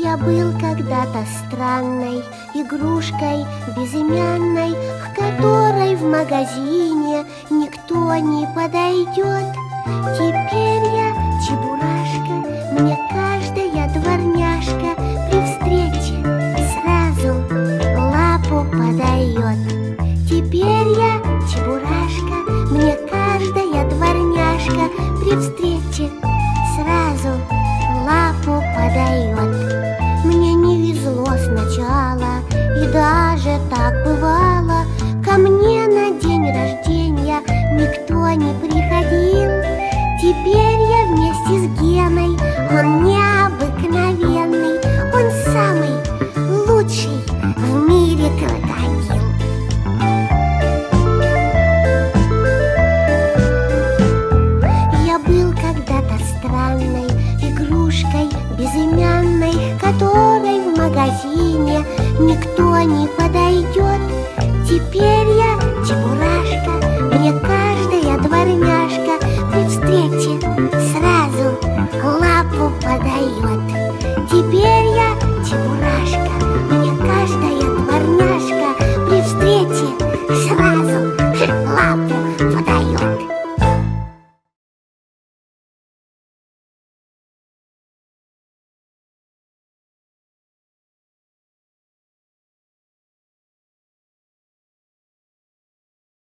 Я был когда-то странной игрушкой безымянной, К которой в магазине никто не подойдет. Теперь я чебурашка, мне каждая дворняжка При встрече сразу лапу подает. Теперь я чебурашка, мне каждая дворняжка При встрече даже так бывало. Ко мне на день рождения никто не приходил. Теперь я вместе с Геной, он необыкновенный Он самый лучший в мире крокодил. Я был когда-то странной игрушкой безымянной, которой никто не подойдет. Теперь я чебурашка, мне каждая дворняжка При встрече сразу лапу подает.